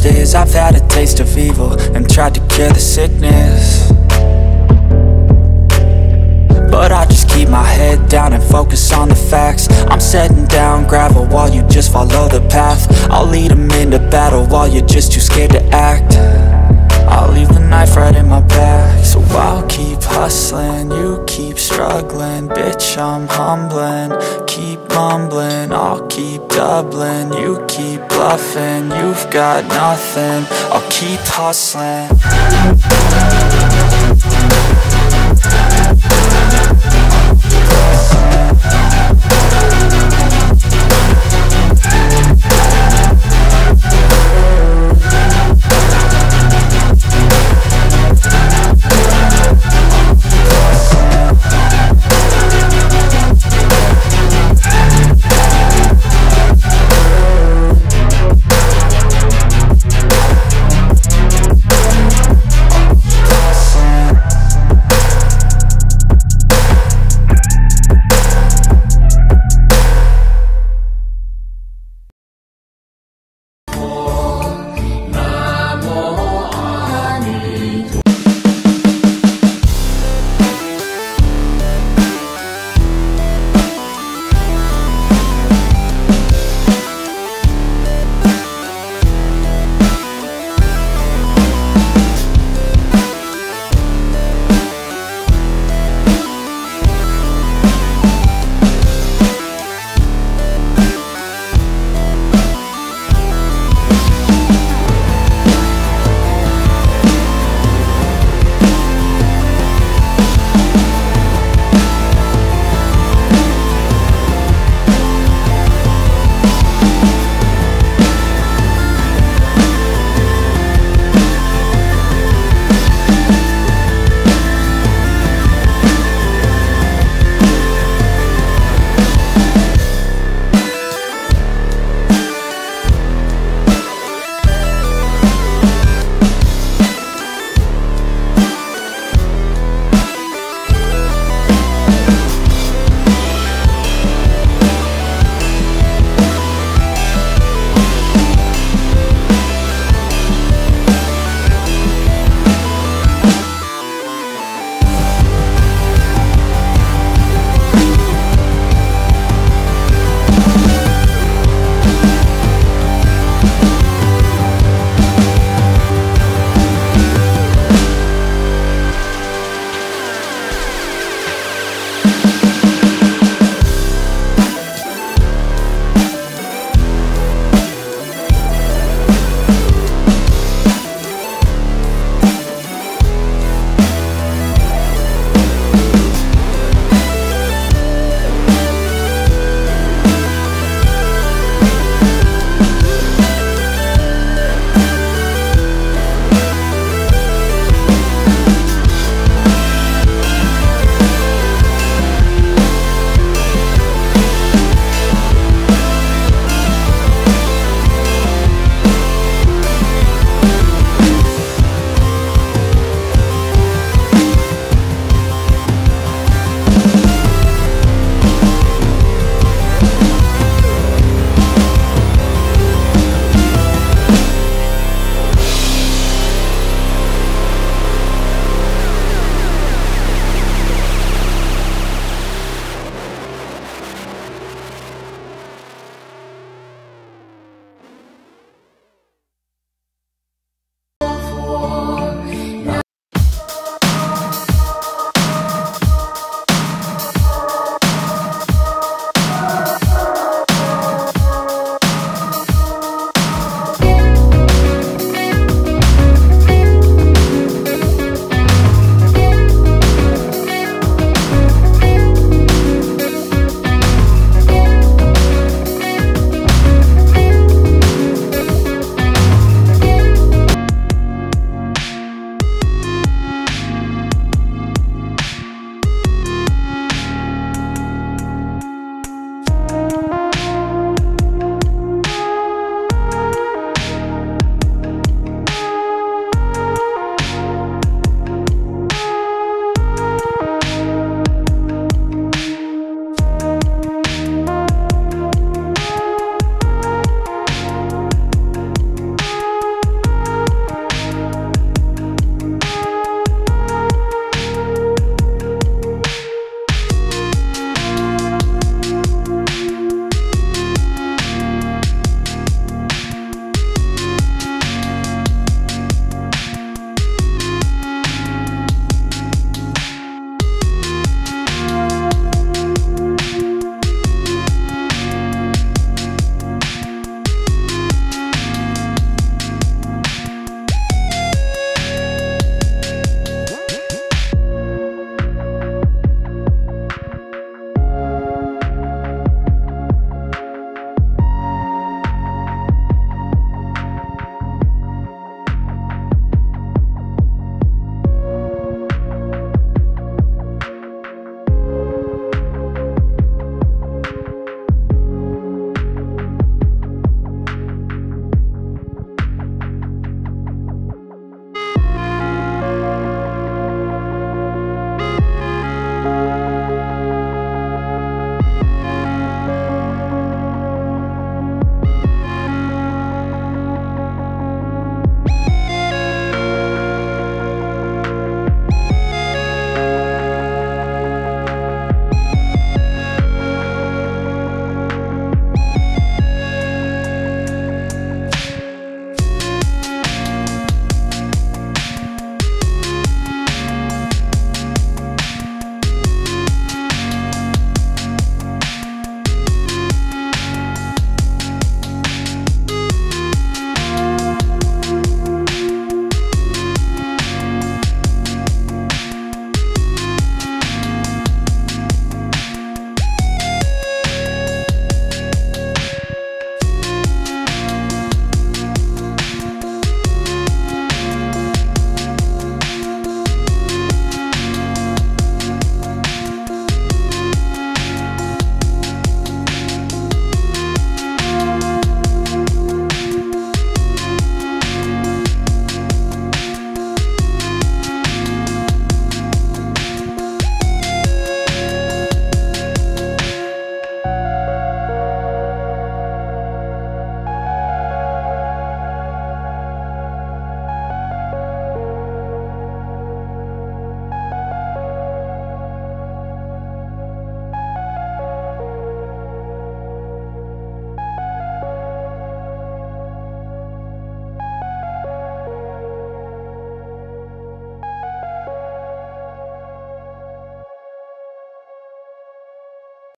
thirst I've had a taste of evil and tried to cure the sickness. But I just keep my head down and focus on the facts. I'm setting down gravel while you just follow the path. I'll lead them into battle while you're just too scared to act. I'll leave the knife right in my back So I'll keep hustling, you keep struggling Bitch, I'm humbling, keep mumbling I'll keep doubling, you keep bluffing You've got nothing, I'll keep hustling